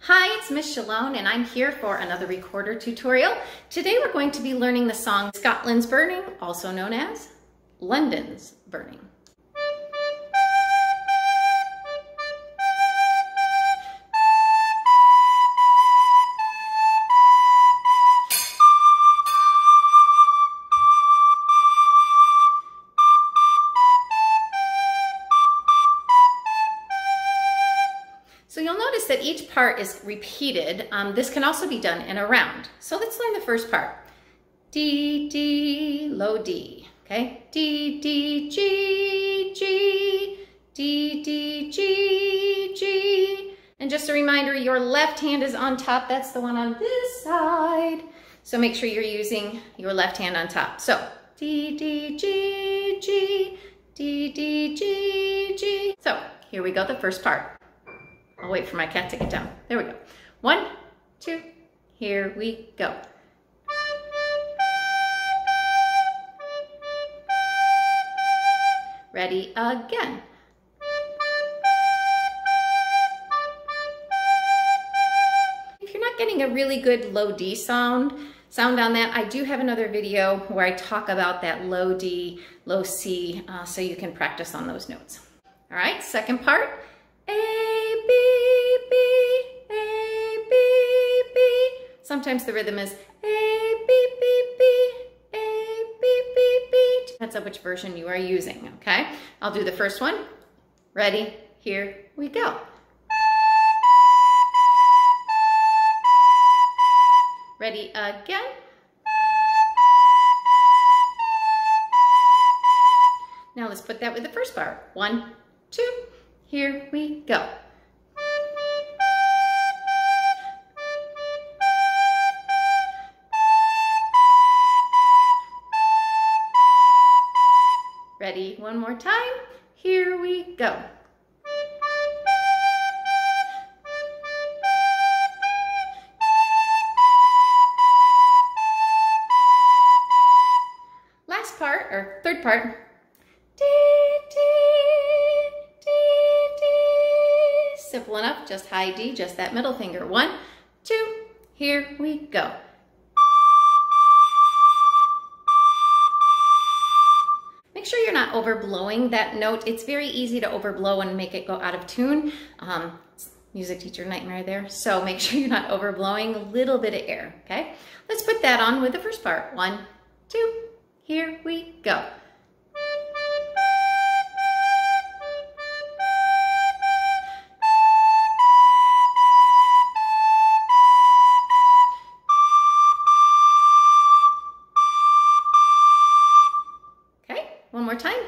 Hi, it's Miss Chalone and I'm here for another recorder tutorial. Today we're going to be learning the song Scotland's Burning, also known as London's Burning. So you'll notice that each part is repeated. Um, this can also be done in a round. So let's learn the first part. D, D, low D, okay? D, D, G, G, D, D, G, G. And just a reminder, your left hand is on top. That's the one on this side. So make sure you're using your left hand on top. So D, D, G, G, D, D, G, G. So here we go, the first part. I'll wait for my cat to get down. There we go. One, two, here we go. Ready again. If you're not getting a really good low D sound, sound on that, I do have another video where I talk about that low D, low C, uh, so you can practice on those notes. All right, second part. A, B, B, A, B, B. Sometimes the rhythm is A, B, B, B, A, B, B, B. Depends on which version you are using, okay? I'll do the first one. Ready? Here we go. Ready again. Now let's put that with the first bar. One, two, here we go. Ready? One more time. Here we go. Last part, or third part. Simple just high D, just that middle finger. One, two, here we go. Make sure you're not overblowing that note. It's very easy to overblow and make it go out of tune. Um, music teacher nightmare there. So make sure you're not overblowing a little bit of air, okay? Let's put that on with the first part. One, two, here we go.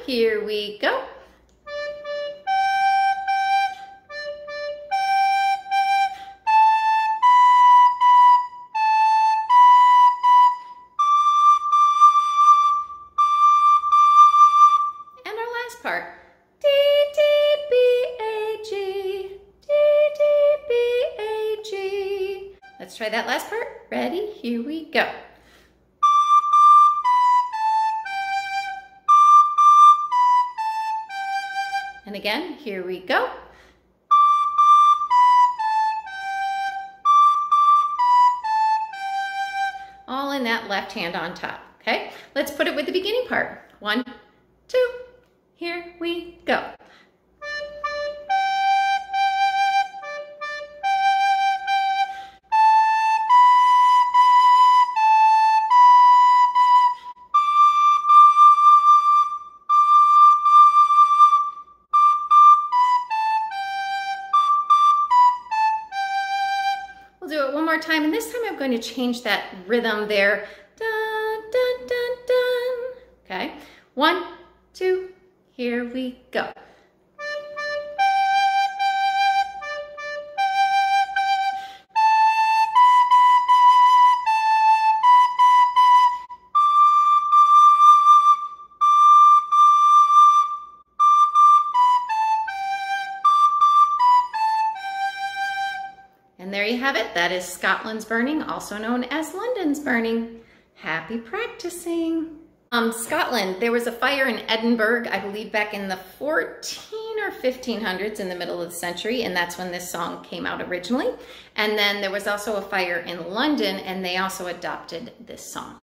Here we go. And our last part. D, D, B, A, G. D, D, B, A, G. Let's try that last part. Ready? Here we go. And again, here we go. All in that left hand on top, okay? Let's put it with the beginning part. One, two, here we go. More time, and this time I'm going to change that rhythm there. Dun, dun, dun, dun. Okay, one, two, here we go. There you have it. That is Scotland's Burning, also known as London's Burning. Happy practicing. Um, Scotland, there was a fire in Edinburgh, I believe back in the 14 or or 1500s in the middle of the century, and that's when this song came out originally. And then there was also a fire in London, and they also adopted this song.